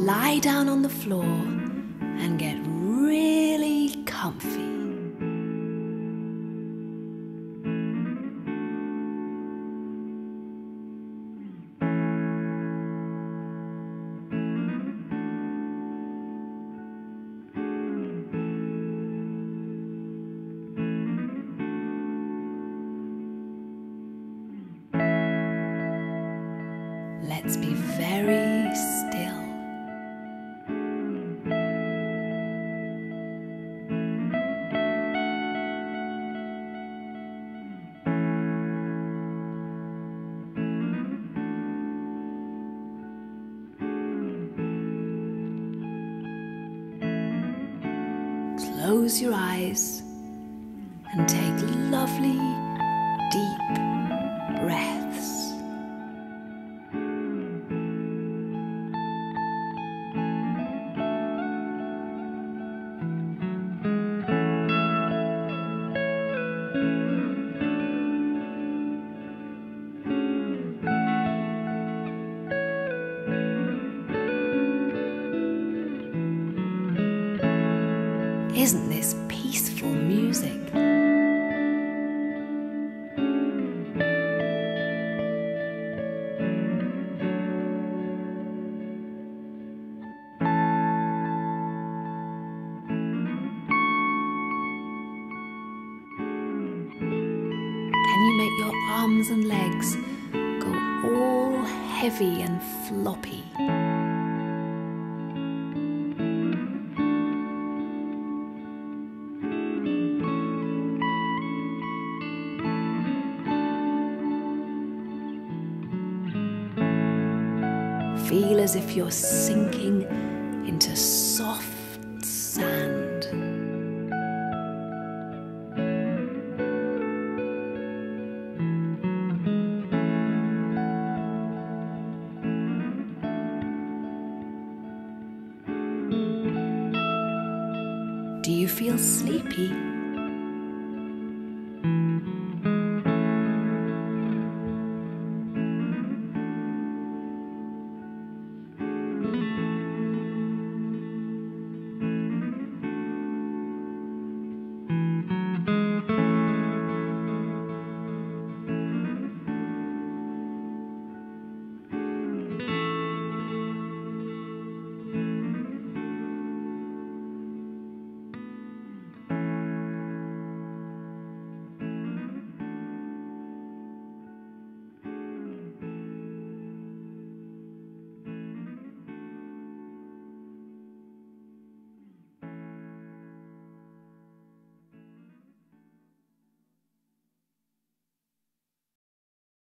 lie down on the floor and get really comfy. Let's be very still. Close your eyes and take lovely, deep breaths. Isn't this peaceful music? Can you make your arms and legs go all heavy and floppy? Feel as if you're sinking into soft sand. Do you feel sleepy?